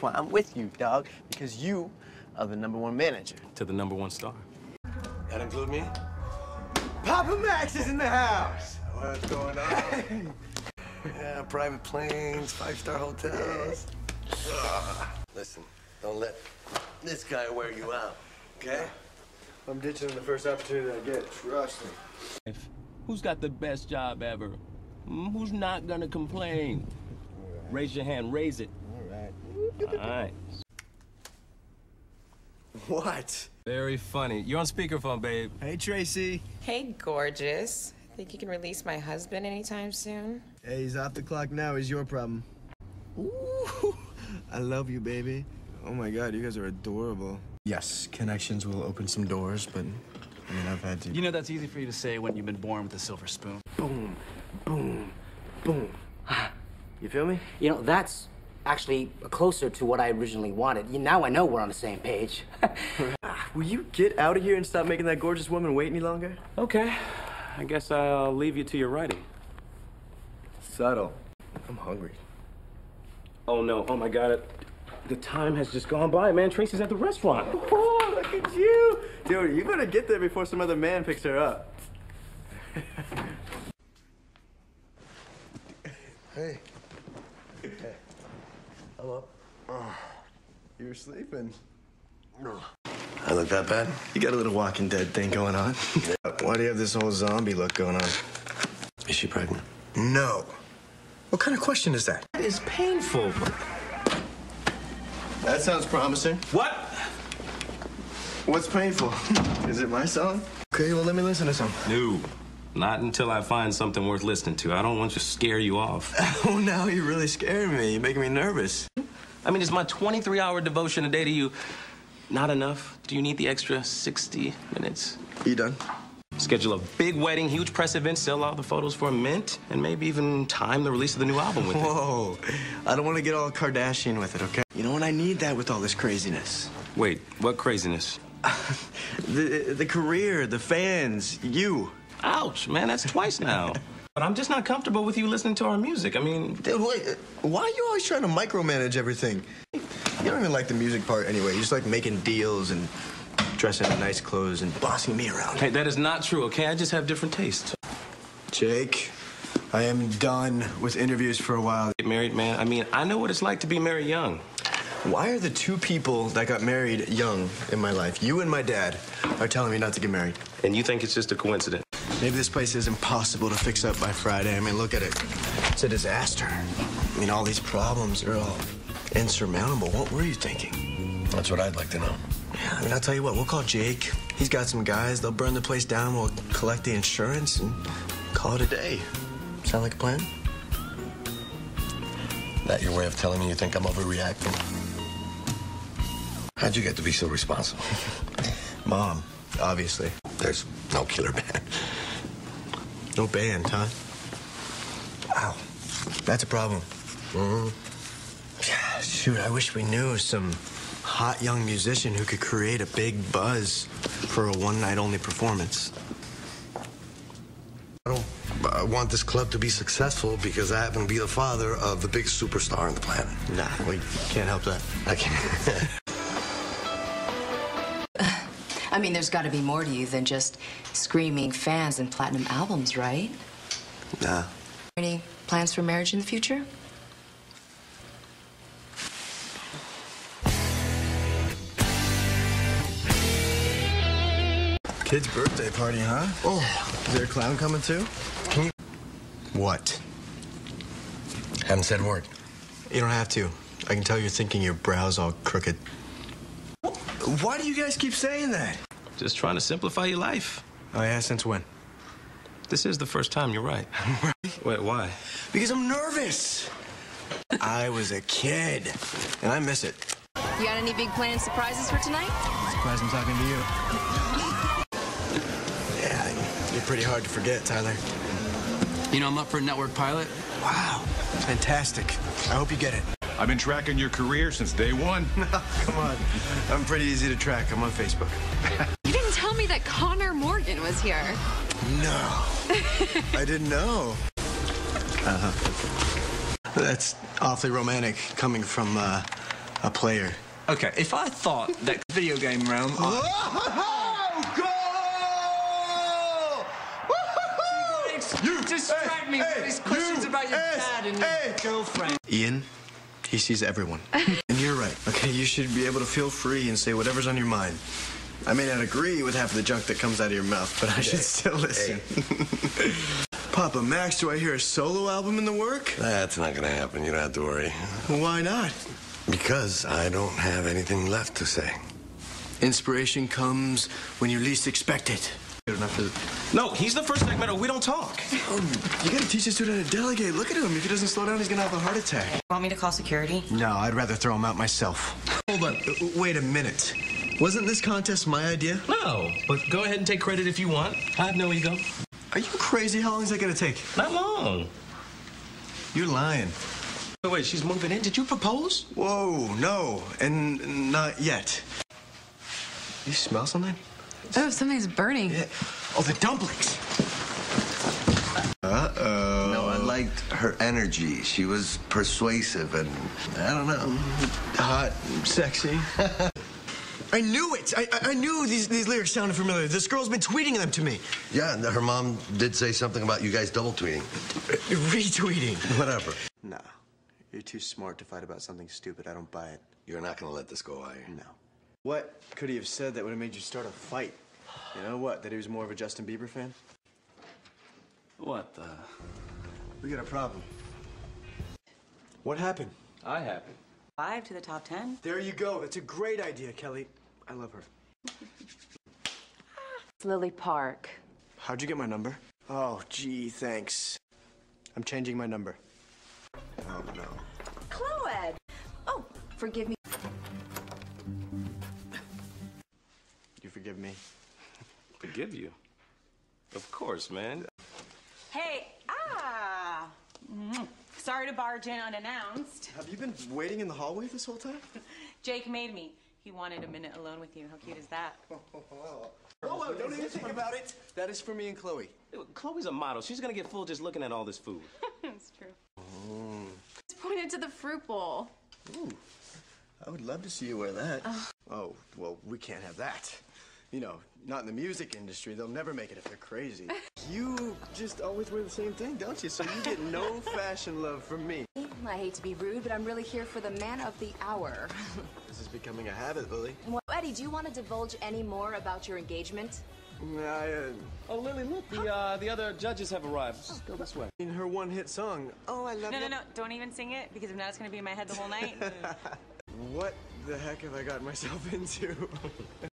That's why I'm with you, dog, because you are the number one manager. To the number one star. That include me? Papa Max is in the house. What's going on? yeah, private planes, five-star hotels. Ugh. Listen, don't let this guy wear you out, okay? I'm ditching him the first opportunity I get. Trust me. Who's got the best job ever? Hmm, Who's not gonna complain? Raise your hand, raise it. All right. All right. What? Very funny. You're on speakerphone, babe. Hey, Tracy. Hey, gorgeous. Think you can release my husband anytime soon? Hey, he's off the clock now. Is your problem? Ooh, I love you, baby. Oh my God, you guys are adorable. Yes, connections will open some doors, but I mean, I've had to. You know that's easy for you to say when you've been born with a silver spoon. boom, boom, boom. You feel me? You know, that's actually closer to what I originally wanted. Now I know we're on the same page. Will you get out of here and stop making that gorgeous woman wait any longer? Okay. I guess I'll leave you to your writing. Subtle. I'm hungry. Oh no, oh my god. It, The time has just gone by, man. Tracy's at the restaurant. Oh, look at you. Dude, you better get there before some other man picks her up. Hey. Hey. Hello. You were sleeping. I look that bad? You got a little Walking Dead thing going on. Why do you have this whole zombie look going on? Is she pregnant? No. What kind of question is that? That is painful. That sounds promising. What? What's painful? is it my song? Okay, well, let me listen to some. No. Not until I find something worth listening to. I don't want to scare you off. Oh, now you're really scaring me. You're making me nervous. I mean, is my 23 hour devotion a day to you not enough? Do you need the extra 60 minutes? You done? Schedule a big wedding, huge press event, sell all the photos for a mint, and maybe even time the release of the new album with it. Whoa. I don't want to get all Kardashian with it, okay? You know what? I need that with all this craziness. Wait, what craziness? The, the career, the fans, you. Ouch, man, that's twice now. But I'm just not comfortable with you listening to our music. I mean, Dude, wait, why are you always trying to micromanage everything? You don't even like the music part anyway. You just like making deals and dressing in nice clothes and bossing me around. hey, that is not true, okay? I just have different tastes. Jake, I am done with interviews for a while. Get married, man. I mean, I know what it's like to be married young. Why are the two people that got married young in my life, you and my dad, are telling me not to get married? And you think it's just a coincidence. Maybe this place is impossible to fix up by Friday. I mean, look at it. It's a disaster. I mean, all these problems are all insurmountable. What were you thinking? That's what I'd like to know. Yeah, I mean, I'll tell you what, we'll call Jake. He's got some guys. They'll burn the place down. We'll collect the insurance and call it a day. Sound like a plan? That your way of telling me you think I'm overreacting? How'd you get to be so responsible? Mom, obviously. There's no killer band. No band, huh? Wow. That's a problem. Mm-hmm. Yeah, Shoot, I wish we knew some hot young musician who could create a big buzz for a one night only performance. I don't I want this club to be successful because I happen to be the father of the biggest superstar on the planet. Nah, we can't help that. I can't. I mean, there's got to be more to you than just screaming fans and platinum albums, right? nah. Any plans for marriage in the future? Kid's birthday party, huh? Oh, is there a clown coming too? Can you? What? Haven't said a word. You don't have to. I can tell you're thinking your brow's all crooked. Why do you guys keep saying that? Just trying to simplify your life. Oh, yeah, since when? This is the first time you're right. Wait, why? Because I'm nervous. I was a kid, and I miss it. You got any big planned surprises for tonight? Surprised I'm talking to you. Yeah, you're pretty hard to forget, Tyler. You know, I'm up for a network pilot. Wow, fantastic. I hope you get it. I've been tracking your career since day one. Come on, I'm pretty easy to track. I'm on Facebook. You didn't tell me that Connor Morgan was here. No, I didn't know. Uh huh. That's awfully romantic coming from uh, A player. Okay, if I thought that video game realm. You distract me with these questions about your dad and your girlfriend. Ian, he sees everyone. and you're right, okay? You should be able to feel free and say whatever's on your mind. I may not agree with half of the junk that comes out of your mouth, but I should still listen. Papa Max, do I hear a solo album in the work? That's not gonna happen. You don't have to worry. Why not? Because I don't have anything left to say. Inspiration comes when you least expect it. Good enough to... No, he's the first segment, or we don't talk. Oh, you gotta teach a student to delegate. Look at him. If he doesn't slow down, he's gonna have a heart attack. Want me to call security? No, I'd rather throw him out myself. Hold on. Wait a minute. Wasn't this contest my idea? No, but go ahead and take credit if you want. I have no ego. Are you crazy? How long is that gonna take? Not long. You're lying. Wait, wait, she's moving in. Did you propose? Whoa, no, and not yet. You smell something? Oh, something's burning. Yeah. Oh, the dumplings. Uh-oh. No, I liked her energy. She was persuasive and I don't know. Hot, sexy. I knew it. I, I- I knew these, these lyrics sounded familiar. This girl's been tweeting them to me. Yeah, her mom did say something about you guys double tweeting. Retweeting. Whatever. Nah. You're too smart to fight about something stupid. I don't buy it. You're not gonna let this go, are you? No. What could he have said that would have made you start a fight? You know what? That he was more of a Justin Bieber fan? What the? We got a problem. What happened? I happened. Five to the top ten. There you go. That's a great idea, Kelly. I love her. It's Lily Park. How'd you get my number? Oh, gee, thanks. I'm changing my number. Oh, no. Chloe. Oh, forgive me. You forgive me? Forgive you. Of course, man. Hey, ah. Mm. Sorry to barge in unannounced. Have you been waiting in the hallway this whole time? Jake made me. He wanted a minute alone with you. How cute is that? Whoa, whoa, don't even think about it. That is for me and Chloe. Chloe's a model. She's gonna get full just looking at all this food. it's true. Just pointed to the fruit bowl. Ooh, I would love to see you wear that. Oh, well, we can't have that. You know, not in the music industry. They'll never make it if they're crazy. you just always wear the same thing, don't you? So you get no fashion love from me. I hate to be rude, but I'm really here for the man of the hour. This is becoming a habit, Lily. well, Eddie, do you want to divulge any more about your engagement? I, uh, Oh, Lily, look, the uh, the other judges have arrived. Let's go this way. in her one-hit song, Oh, I Love No, no, no. Don't even sing it because if not, it's going to be in my head the whole night. What the heck have I gotten myself into?